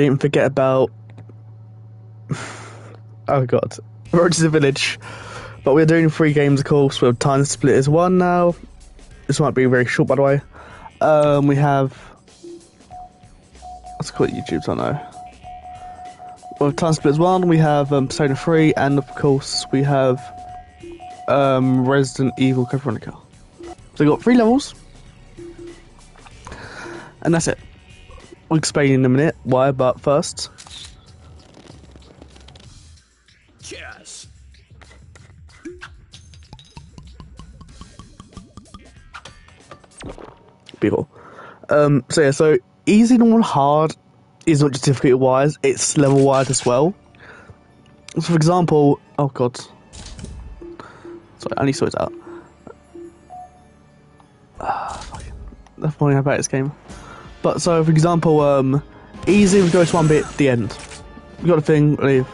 Didn't forget about. oh god. Road to the Village. But we're doing three games, of course. Have Time Splitters 1 now. This might be very short, by the way. Um, we have. Let's call it YouTube, I know. We have Time Splitters 1, we have um, Persona 3, and of course, we have um, Resident Evil Code Veronica. So we've got three levels. And that's it. We'll explain in a minute why, but first. Yes. Beautiful. Um, so yeah, so easy, normal, hard is not just difficulty wise, it's level wise as well. So for example, oh god. Sorry, I need to sort it out. Ah, fuck. That's funny about this game. But so for example, um, easy we go to one bit, at the end. We got a thing, leave.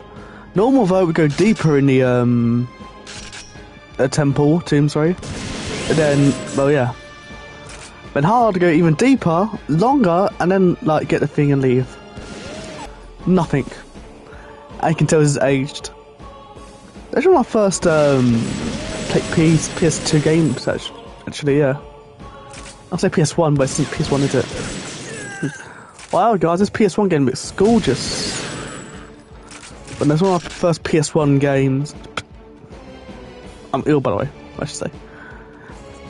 Normal though, we go deeper in the um, a temple tomb, sorry. And then, well, yeah. Then hard to go even deeper, longer, and then like get the thing and leave. Nothing. I can tell this is aged. That's my first um, like PS PS2 games. Actually, actually, yeah. I'll say PS1, but it's not PS1, is it? Wow, guys, this PS1 game looks gorgeous. But that's one of my first PS1 games. I'm ill, by the way. I should say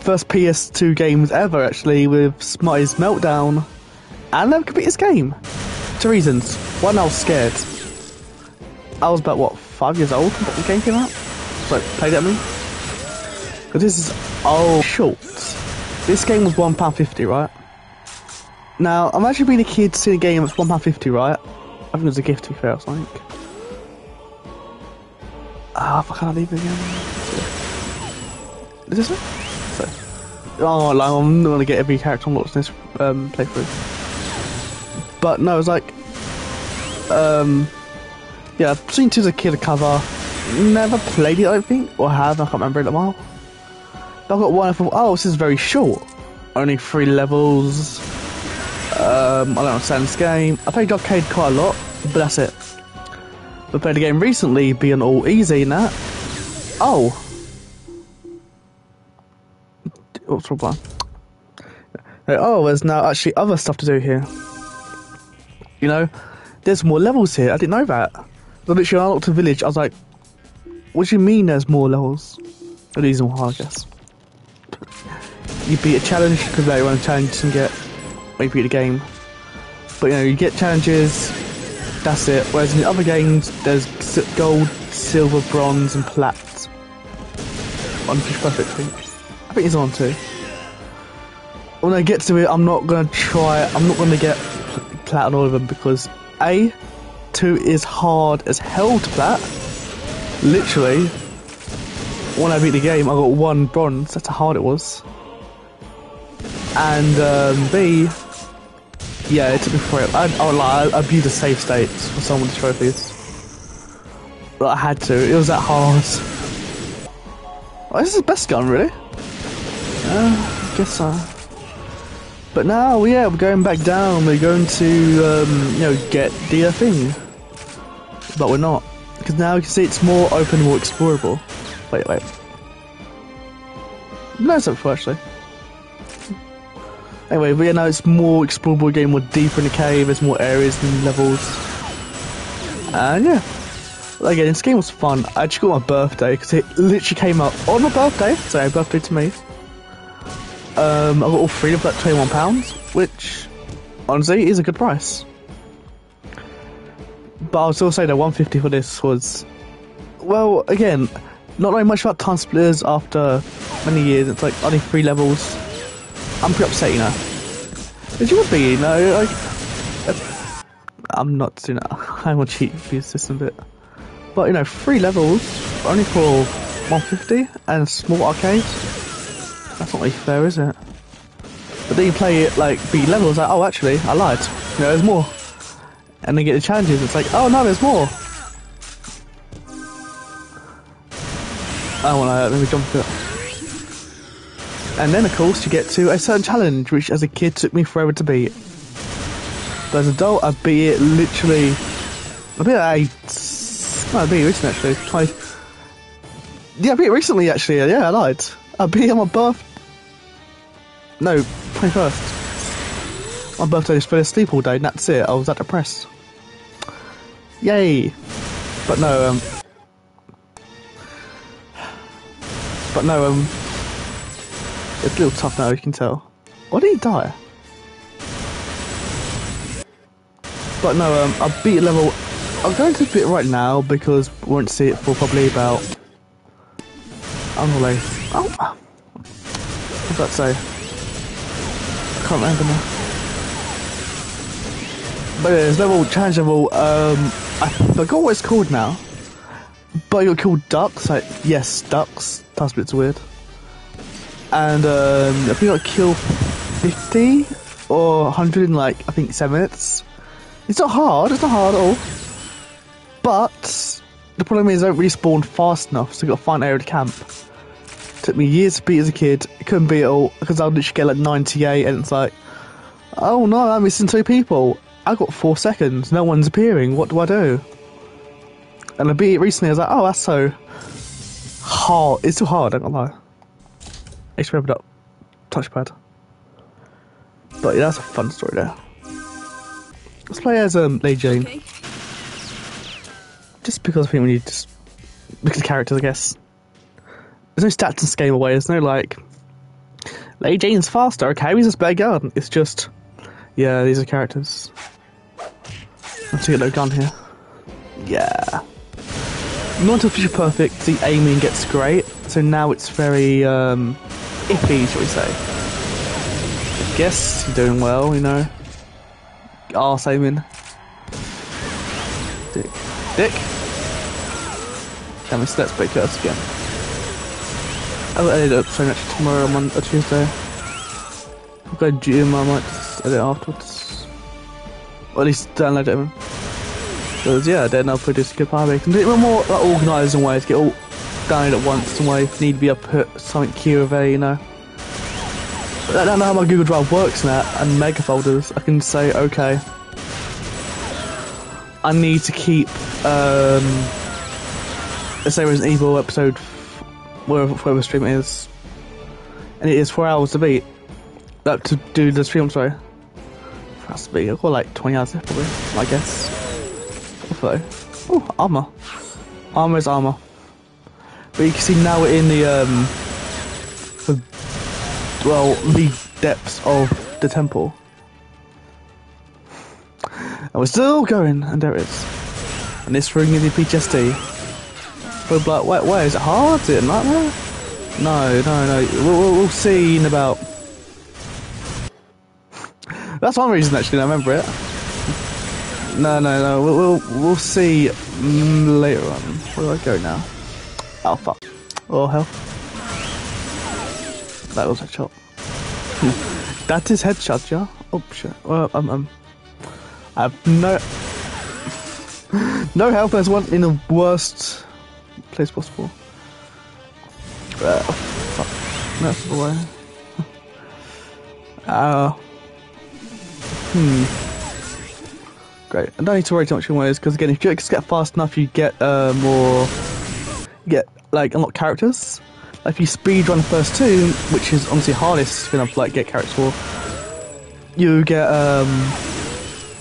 first PS2 games ever, actually, with Smarty's Meltdown, and never completed this game. Two reasons. One, I was scared. I was about, what, five years old when the game came out? So, played at me. Because this is old short. This game was £1.50, right? Now, I'm actually being a kid seeing a game that's £1.50, right? I think it was a gift to be fair, I think. Ah, fuck, can't leave it again? Is this it? Oh, like, I'm not gonna get every character unlocked in this um, playthrough. But no, it's like, um, yeah, I've seen two as a kid cover. Never played it, I think, or have. I can't remember in a while. But I've got one. I thought, oh, this is very short. Only three levels. Um, I don't understand this game. I played arcade quite a lot, but that's it. I played the game recently, being all easy and that. Oh, what's wrong? Oh, there's now actually other stuff to do here. You know, there's more levels here. I didn't know that. So literally, I looked to village. I was like, "What do you mean? There's more levels?" These are hard, I guess. You beat a challenge because later on challenges can get when you beat the game. But you know, you get challenges. That's it. Whereas in the other games, there's gold, silver, bronze, and plat. On Future Perfect, I think. I think he's on too. When I get to it, I'm not gonna try. I'm not gonna get pl- plat on all of them because a two is hard as hell to plat. Literally, when I beat the game, I got one bronze. That's how hard it was. And um, B, yeah, it took me forever. I, I, like, I abused the save states for some of the trophies. But I had to. It was that hard. Oh, this is the best gun, really. Uh, I guess so. But now, yeah, we're going back down. We're going to, um, you know, get the uh, thing. But we're not. Because now you can see it's more open, more explorable. Wait, wait. No, it's not actually. Anyway, but yeah, now it's more explorable game, more deeper in the cave, there's more areas and levels. And yeah. Again, this game was fun. I just got my birthday because it literally came out on my birthday. So, happy birthday to me. Um, I got all three of that twenty-one pounds, which honestly is a good price. But I was still say that one fifty for this was, well, again, not knowing much about Time Splitters after many years. It's like only three levels. I'm pretty upset, you know. As you would be, you know. Like, I'm not doing that. I to cheat the system bit. But you know, three levels only for 150 and small arcades. That's not really fair, is it? But then you play it like beat levels, like oh actually I lied. You know, there's more. And then get the challenges. It's like oh no, there's more. I don't want to let me jump to it. And then of course you get to a certain challenge, which as a kid took me forever to beat. But as an adult, I beat it literally. I beat it at I beat it recently actually. 20, yeah, I beat it recently actually. Yeah, I lied. I beat it on my birth. No, 21st. My birthday just fell asleep all day, and that's it. I was that depressed. Yay! But no, um. But no, um. It's a little tough now, you can tell. Why did he die? But no, um, I beat level. I'm going to beat it right now because we won't see it for probably about. I'm really. Oh, what's that say? I can't remember now. But yeah, it's level challenge level. Um, I forgot what it's called now. But you're called ducks. Like yes, ducks. That's a bit weird. And um, I think I kill 50 or 100 in like I think seven minutes. It's not hard. It's not hard at all. But the problem is I don't really spawn fast enough, so I've got to find an area to camp. Took me years to beat as a kid. I couldn't beat it all because I'd literally get like 98, and it's like, oh no, I'm missing two people. I got four seconds. No one's appearing. What do I do? And I beat it recently. I was like, oh, that's so hard. It's too hard. I'm not gonna lie. Rev up touchpad. But yeah, that's a fun story there. Let's play as um Lady Jane. Okay. Just because I think we need just because of characters, I guess. There's no stats in this game away. There's no like Lady Jane's faster. Okay, he's just better gun. It's just yeah, these are characters. Let's get no gun here. Yeah. Not until Future Perfect, the aiming gets great. So now it's very um, iffy, shall we say? I guess you're doing well, you know. Arse aiming. Dick. Dick. Damn, it's let's break curse again. I'll edit up so much tomorrow on uh, a Tuesday. I'll go gym, I might just edit afterwards. Or at least download it. Because yeah, then I'll produce a good pie can do it in a more like, organised way to get all done at once and if need to be up put something a, you know. But I don't know how my Google Drive works now and mega folders. I can say okay. I need to keep um let's say Resident Evil episode wherever wherever stream it is. And it is four hours to beat. Uh, to do the stream, sorry. Has to be. I've got like 20 hours probably, I guess. Oh, armor. Armor is armor. But you can see now we're in the, um, the, well, the depths of the temple. And we're still going, and there it is. And this ring is the PTSD. But like, wait, wait, is it hard? Is it a nightmare? No, no, no. We'll, we'll, we'll see in about. That's one reason, actually. I remember it. No, no, no. We'll we'll, we'll see mm, later on. Where do I go now? Oh fuck! Oh hell! That was a shot. that is headshot, yeah. Oh shit. Well, um, um, I have no no health. There's one in the worst place possible. Uh, fuck. That's the way. Uh, hmm. Great. I don't need to worry too much in ways because again, if you just get fast enough, you get uh, more. You get like unlock characters. Like if you speed run the first two, which is honestly hardest to like get characters for, you get um.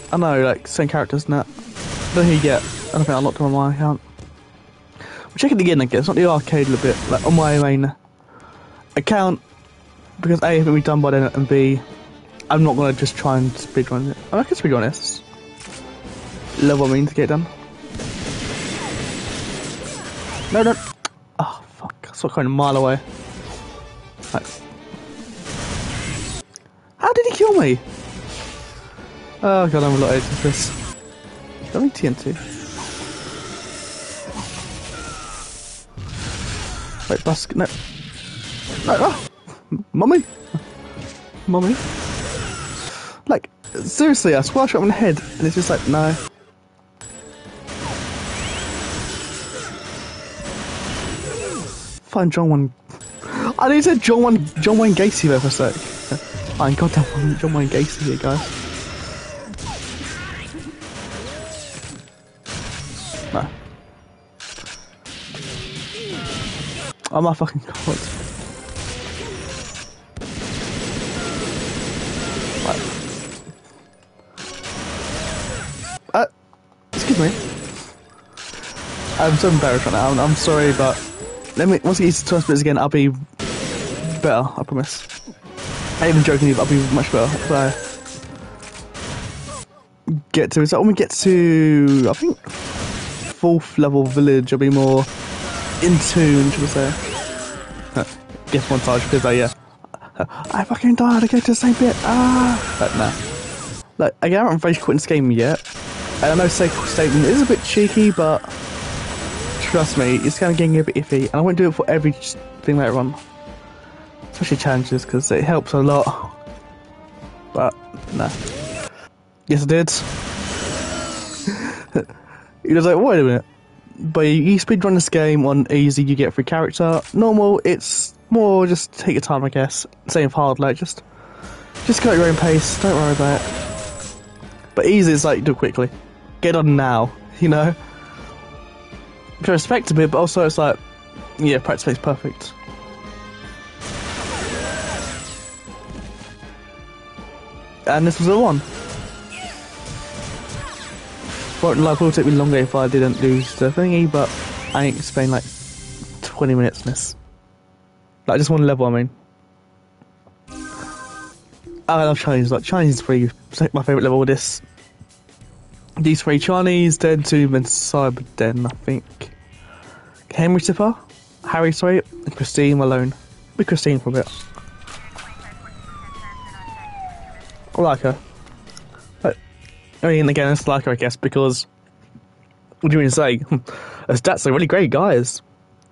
I don't know, like same characters and that. I who you get. I don't think I unlocked on my account. We'll check it again, I guess. Not the arcade a little bit, like on my main account. Because A, if it be done by then, and B, I'm not gonna just try and speedrun it. I can speedrun this. Level I mean to get done. No, no. Saw it going a mile away. How did he kill me? Oh god, I'm a lot of of this. Need TNT. Wait, bus. No. No, ah! Mummy? Mummy? Like, seriously, I squash it on the head, and it's just like, no. find John Wayne. I need to John Wayne, John Wayne Gacy there for a sec. I'm goddamn John Wayne Gacy here, guys. No. Oh my fucking god. Right. Uh, excuse me. I'm so embarrassed right now. I'm, I'm sorry, but let me once I get used to turn splits again, I'll be better. I promise. I ain't even joking, I'll be much better. So get to it. So when we get to, I think fourth level village, I'll be more in tune, should we say? Guess montage because I yeah, I fucking died. I go to the same bit. Ah, but nah. Like again, I haven't finished quitting this game yet. And I know safe statement is a bit cheeky, but trust me, it's kind of getting a bit iffy. And I won't do it for every thing later on, especially challenges because it helps a lot. But nah. Yes, I did. he was like, wait a minute. But you speedrun this game on easy, you get free character. Normal, it's more just take your time, I guess. Same with hard, like just just go at your own pace. Don't worry about it. But easy is like do it quickly, get on now. You know, can respect a bit, but also it's like yeah, practice makes perfect. And this was the one. Won't lie, probably take me longer if I didn't lose the thingy, but I ain't spend like 20 minutes in this. Like just one level, I mean. I love Chinese, like Chinese is pretty my favourite level of this. These three Chinese, Den 2, then Cyber Den, I think. Henry Tipper, Harry, sorry, and Christine Malone. Be Christine for a bit. I like her. But, I mean, again, it's like her, I guess, because. What do you mean to say? Her stats are really great, guys.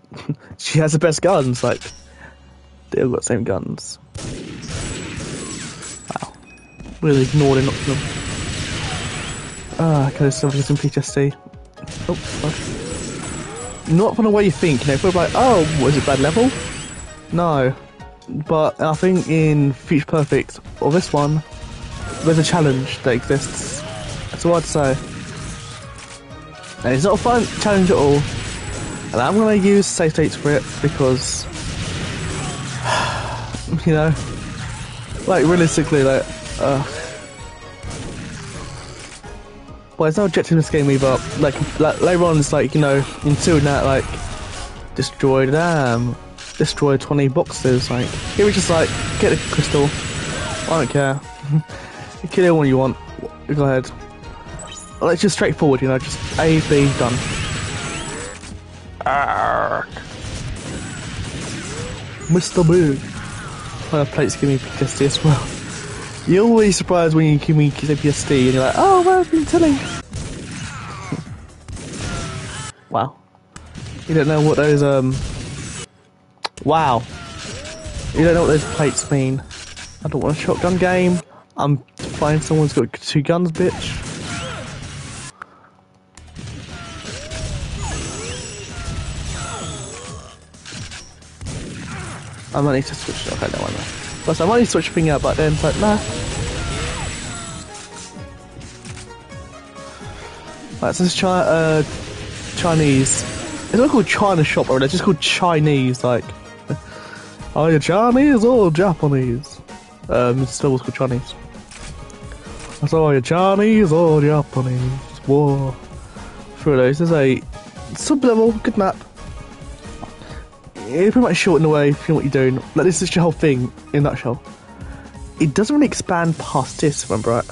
she has the best guns, like. They all got the same guns. Wow. Really ignored it, them. Ah, because somebody's in PTSD. Oh, fuck. Not from the way you think, you know, if we're like, oh, was it bad level? No. But I think in Future Perfect, or this one, there's a challenge that exists. That's all I'd say. And it's not a fun challenge at all. And I'm gonna use safe states for it because you know, like realistically, like, uh, well, there's no objective in this game either. Like, like later on, it's like you know, in two that like destroy the dam, destroy 20 boxes. Like, here we just like get the crystal. I don't care. Kill anyone you want. Go ahead. Like, just straightforward, you know, just A, B, done. Arrgh. Mr. Big. My plates give me PTSD as well. You're always surprised when you give me PTSD and you're like, oh, well, I've been telling. Wow. You don't know what those, um... Wow. You don't know what those plates mean. I don't want a shotgun game. I'm fine someone's got two guns, bitch. I might need to switch. Okay, no one. Plus, I might need to switch thing out, but then it's like, nah. Right, so this Chi uh, Chinese. It's not called China shop, or it's just called Chinese. Like, are you Chinese or Japanese? Um, it's still called Chinese. So are you Chinese or Japanese? Whoa. Through those, there's a sub level, good map it pretty much shorten away if you know what you're doing. Like this is your whole thing in a nutshell. It doesn't really expand past this, remember right?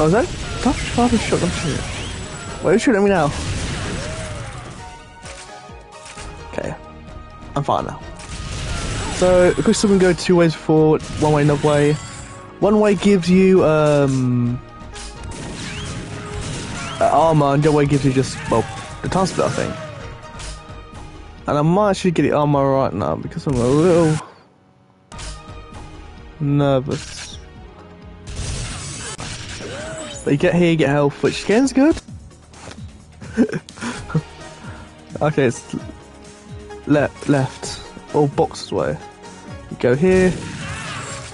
Oh, is that? Father shot them shit. Why are you shooting me now? Okay. I'm fine now. So, of course, we can go two ways forward, one way, another way. One way gives you, um, uh, armor, and the other way gives you just, well, the split, I think. And I might actually get the armor right now because I'm a little nervous. You get here, you get health, which again is good. okay, it's left, left, or boxes way. You go here,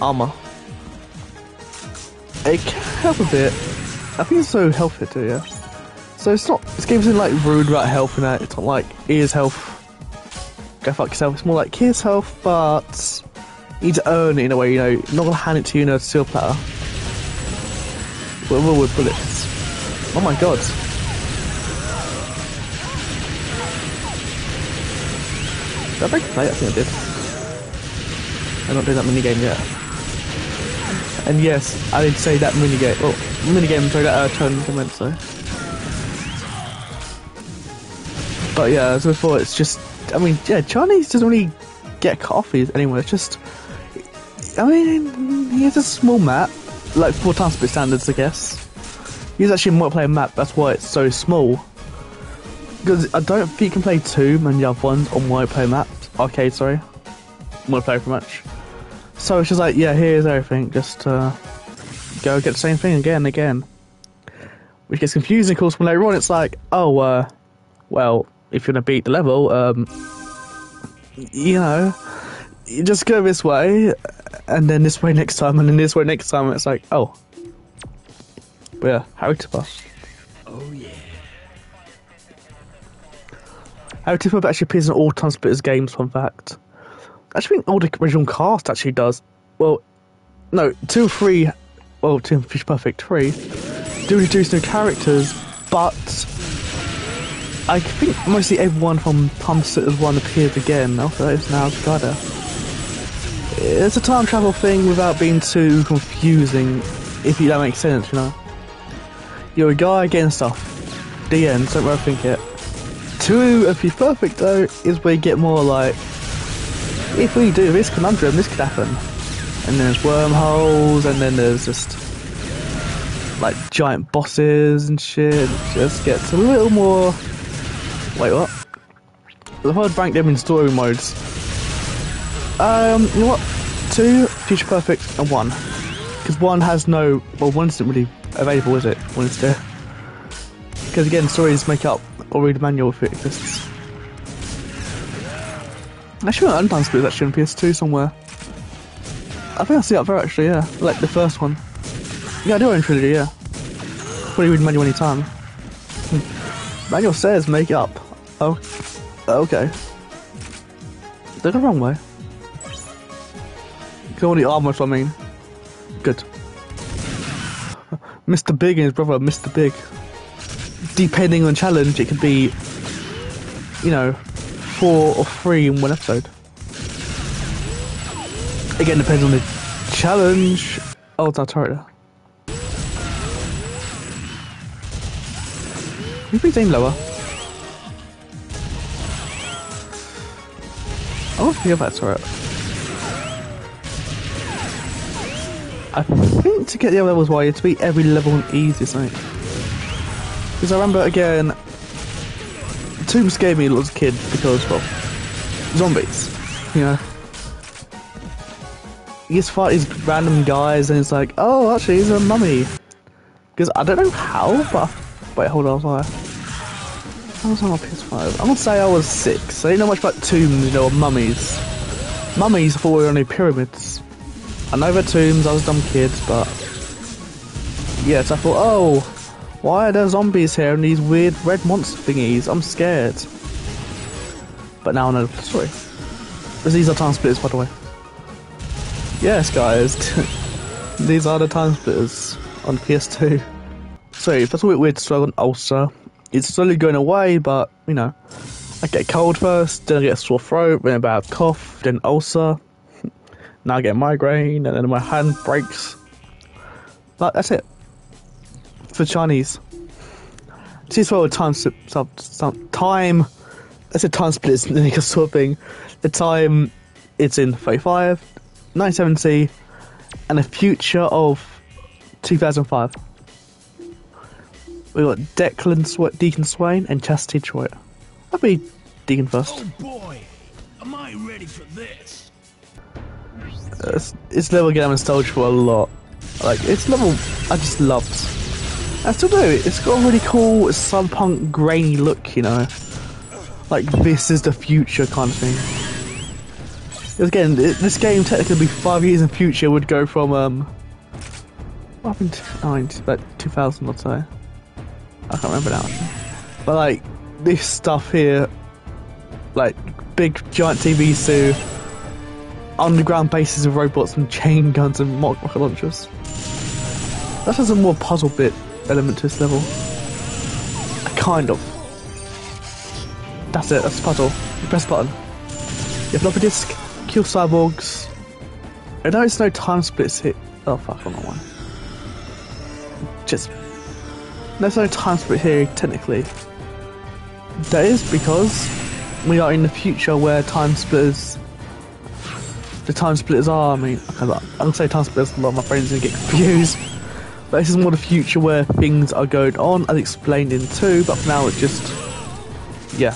armor. It can help a bit. I think it's so healthy too, yeah. So it's not, this game's in like rude about health and that. It's not like here's health. Go fuck yourself. It's more like here's health, but you need to earn it in a way, you know. Not gonna hand it to you in a silver platter. With, with bullets. Oh my god. Did I break the plate? I think I did. I'm not doing that mini game yet. And yes, I did say that mini game. Well, mini game, sorry, that uh, tournament, so. But yeah, as before, it's just. I mean, yeah, Chinese doesn't really get coffees anywhere. It's just. I mean, he has a small map, like four times split standards, I guess. He's actually a multiplayer map, that's why it's so small. Because I don't think you can play two the other ones on multiplayer maps. Arcade, sorry. Multiplayer pretty much. So it's just like, yeah, here's everything, just uh, go get the same thing again and again. Which gets confusing, of course, when later on it's like, oh, uh, well, if you're gonna beat the level, um, you know, you just go this way, and then this way next time, and then this way next time, it's like, oh. Yeah, Harry Tipper. Oh yeah. Harry Tipper actually appears in all Time Splitters games, fun fact. I actually think all the original cast actually does. Well, no, two, three, well, two Future Perfect, three, do introduce new characters, but I think mostly everyone from Time Splitters 1 appears again. Oh, also, that is now Skada. It's a time travel thing without being too confusing, if that makes sense, you know. You're a guy getting stuff. The end, don't overthink it. Two of Future Perfect, though, is where you get more like, if we do this conundrum, this could happen. And there's wormholes, and then there's just like giant bosses and shit. It just gets a little more. Wait, what? If I'd rank them in story modes, um, you know what? Two, Future Perfect, and one. Because one has no. Well, one isn't really available, is it? When it's there. Because again, stories make up or read the manual if it exists. Actually, an Undone Split is actually on PS2 somewhere. I think I see up there actually, yeah. Like the first one. Yeah, I do own Trilogy, yeah. Probably read manual anytime. Hmm. Manual says make up. Oh, okay. They go the wrong way. Kill the armor, I mean. Good. Mr. Big and his brother, Mr. Big. Depending on challenge, it could be, you know, four or three in one episode. Again, depends on the challenge. Oh, it's our turret. You aim lower? I feel that turret. I think to get the other levels why you have to beat every level on easy, something. Because I remember again, Tomb scared me as a kid because, well, zombies, you know. You just fight these random guys and it's like, oh, actually, he's a mummy. Because I don't know how, but. Wait, hold on, sorry. I was on my PS5. I'm gonna say I was six. I didn't know much about tombs, you know, or mummies. Mummies, thought we were only pyramids. I know they're tombs, I was dumb kid, but. Yes, I thought, oh, why are there zombies here and these weird red monster thingies? I'm scared. But now I know the story. These are time splitters, by the way. Yes, guys. these are the time splitters on PS2. So, that's a bit weird to struggle on ulcer. It's slowly going away, but, you know. I get cold first, then I get a sore throat, then a bad cough, then ulcer. Now I get a migraine, and then my hand breaks. But that's it for Chinese. See, as well, time, time, time, I said time split is the sort of thing. The time it's in 35, 970, and the future of 2005. We got Declan Sw- Deacon Swain and Chastity Detroit. I'll be Deacon first. Oh boy, am I ready for this? Uh, level game nostalgia for a lot. Like, it's level I just loved. I still do. It's got a really cool cyberpunk grainy look, you know. Like this is the future kind of thing. Again, th- this game technically be five years in future would go from um, what happened to about two thousand or so. I can't remember now. But like this stuff here, like big giant TV to underground bases of robots and chain guns and mock rocket launchers. That has a more puzzle bit element to this level. Kind of. That's it, that's puzzle. You press a button. You floppy disk, kill cyborgs. I it's no time splits hit. Oh fuck, I'm not one. Just. There's no time split here, technically. That is because we are in the future where time splitters. The time splitters are, I mean, okay, look, I'll say time splitters, a lot of my friends are gonna get confused. But this is more the future where things are going on, as explained in 2, but for now it's just. Yeah.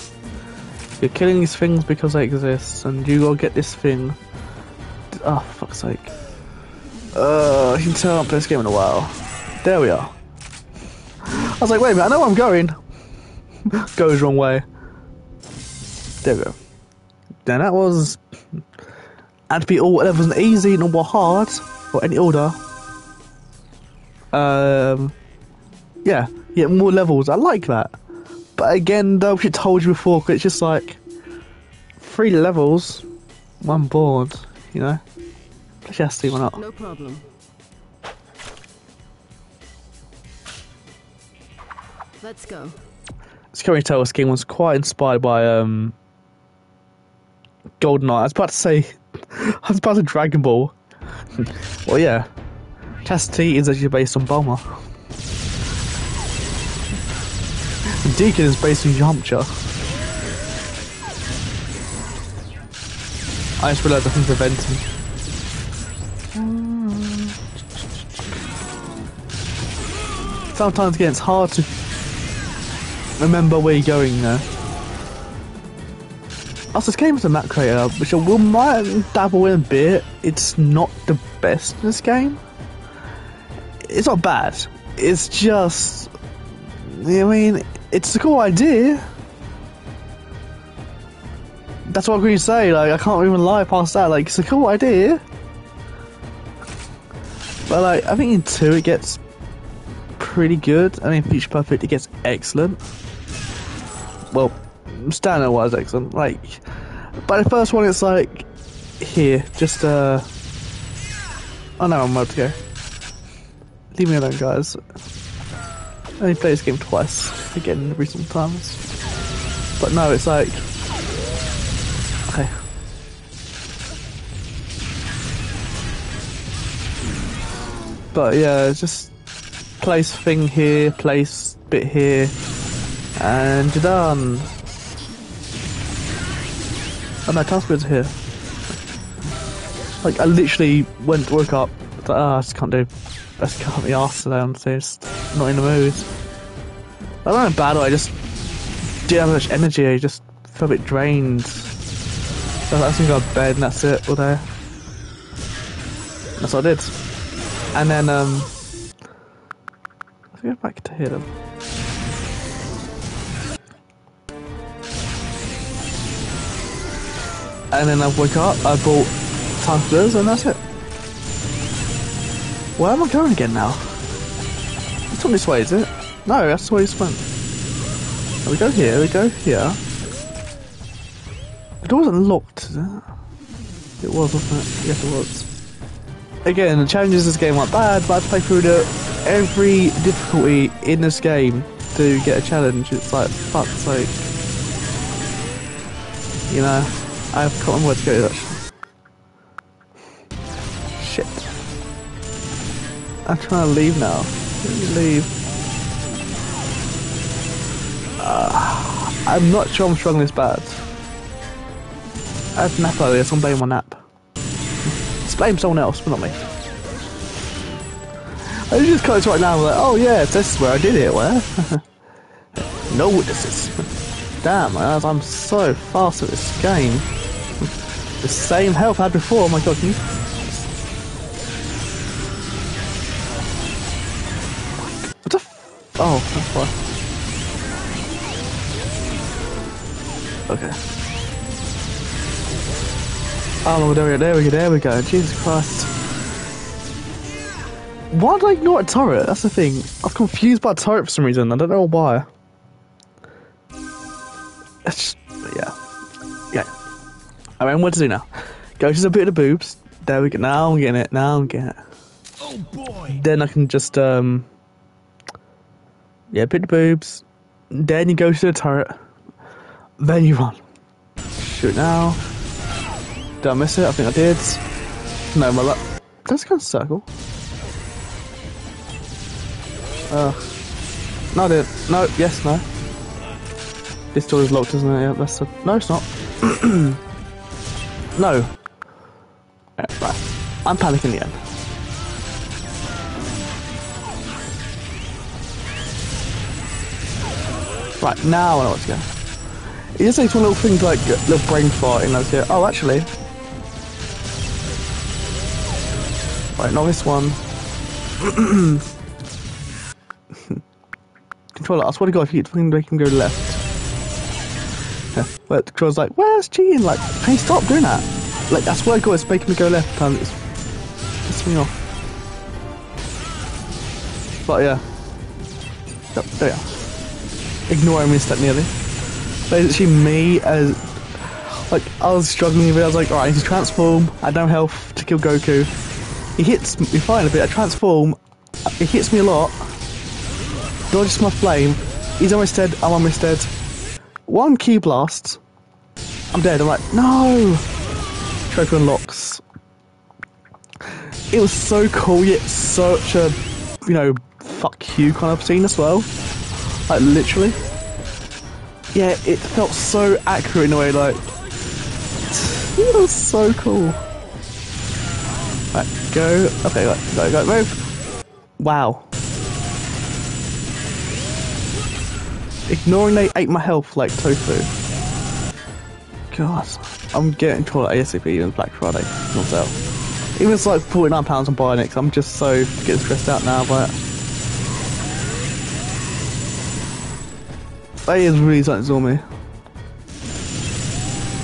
You're killing these things because they exist, and you gotta get this thing. Oh, for fuck's sake. Uh, you can tell I haven't played this game in a while. There we are. I was like, wait a minute, I know where I'm going. Goes wrong way. There we go. Then that was. And to be all levels easy, normal, hard, or any order. Um, yeah, yeah, more levels. I like that. But again, though, we told you before, 'cause it's just like three levels, one board. You know, let's just see why not. No problem. Let's go. This Curry Tale game was quite inspired by um GoldenEye. I was about to say, I was about to Dragon Ball. well, yeah, Chastity is actually based on Bulma. Deacon is based on Yamcha. I just realised I think it's Venton. Sometimes again, it's hard to remember where you're going there. Also, this game is a map creator, which I will might dabble in a bit. It's not the best in this game. It's not bad. It's just, I mean, it's a cool idea. That's what I'm going to say. Like, I can't even lie past that. Like, it's a cool idea. But like, I think in two it gets pretty good. I mean, Future Perfect it gets excellent. Well, standard wise excellent. Like, but the first one it's like here, just uh. Oh no, I'm about to go. Leave me alone, guys. I only played this game twice, again in recent times. But no, it's like. Okay. But yeah, just place thing here, place bit here, and you're done. Oh no, taskbar's here. Like I literally went, woke up, was like, oh, I just can't do, I just can't be today. I'm just not in the mood. I don't know bad, I just didn't have much energy. I just felt a bit drained. So I I got to bed and that's it all day. That's what I did. And then um, let's go back to here then. And then I wake up, I bought splitters, and that's it. Where am I going again now? It's not this way, is it? No, that's the way it's went. We go here, we go here. The door wasn't locked, is it? It was, wasn't it? Yes, it was. Again, the challenges in this game aren't bad, but I play through the, every difficulty in this game to get a challenge. It's like, fuck's sake. You know, I can't remember where to go. Shit. I'm trying to leave now. Leave. Uh, I'm not sure I'm struggling this bad. I had a nap earlier, so I'm blaming my nap. Let's blame someone else, but not me. I just cut right now, like, oh yeah, this is where I did it, where? no witnesses. Damn, I'm so fast at this game. The same health I had before, oh my god, you... What the f- Oh, that's why. Okay. Oh, there we go, there we go, there we go. Jesus Christ. Why did I ignore a turret? That's the thing. I was confused by a turret for some reason. I don't know why. Mean, what to do now? Go to the bit of the boobs. There we go. Now I'm getting it. Now I'm getting it. Oh boy. Then I can just, um... Yeah, bit the boobs. Then you go to the turret. Then you run. Shoot now. Did I miss it? I think I did. No, my luck. That's kind of circle. Uh, no, I didn't. No, yes, no. This door is locked, isn't it? Yeah, that's a... No, it's not. no. Yeah, right. I'm panicking again. Right, now I know what to go. It just takes one little thing like little brain fart and that's it. Oh, actually. Right, not this one. Controller, I swear to God, if you can make him go left. But the controller's like, where's cheating? Like, hey, stop doing that. Like, I swear to God, it's making me go left and it's pissing me off. But yeah. Yep, there we are ignoring me step nearly. But it's actually me as like I was struggling with it. I was like, alright, I need to transform. I no health to kill Goku. He hits me fine a bit. I transform. He hits me a lot. Dodges my flame. He's almost dead. I'm almost dead. One key blast. I'm dead. I'm like, no. Goku unlocks. It was so cool, yet such a you know fuck you kind of scene as well. Like literally. Yeah, it felt so accurate in a way, like it was so cool. Right, go. Okay, go, go, go, move. Wow. Ignoring they ate my health like tofu. God, I'm getting caught at ASAP even Black Friday, not out. Even it's like £49 I'm buying it, I'm just so getting stressed out now by it. That is really starting to me.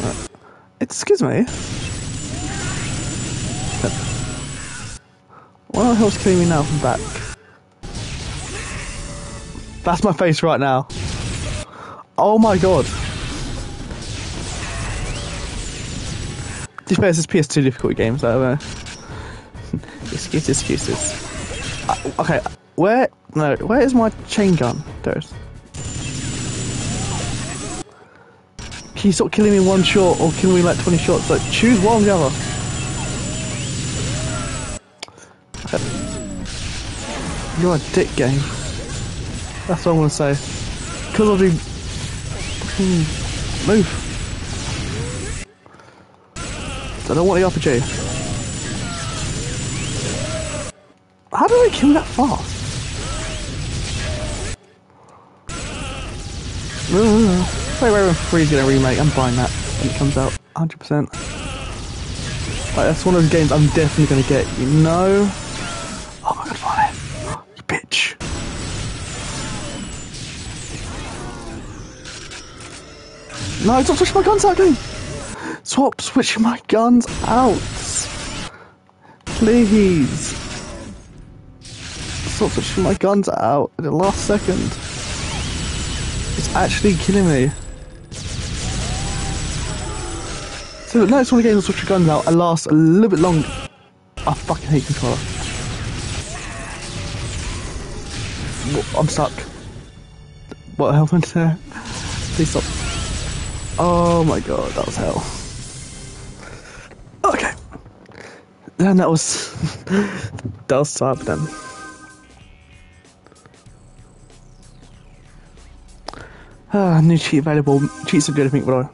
Right. Excuse me. What the hell's killing me now from back? That's my face right now. Oh my god. This is PS2 difficulty games, I don't excuses, excuses. Uh, okay, where, no, where is my chain gun? There's. Can you stop killing me one shot or kill me like 20 shots? Like, choose one or the other. Okay. You're a dick game. That's what I want to say. Because of the... Move. I don't want the RPG. How did I kill that fast? Uh, wait, wait, 3 is gonna remake. I'm buying that when it comes out. 100%. Like, that's one of those games I'm definitely gonna get, you know? Oh my god, No, stop switching my guns out! Swap switching my guns out! Please! Stop switching my guns out at the last second. It's actually killing me. So the next one again, switch your guns out. I last a little bit longer. I fucking hate controller. I'm stuck. What happened there? Please stop. Oh my god, that was hell. Okay. Then that was that was sad then. Ah, new cheat available. Cheats are good, I think, I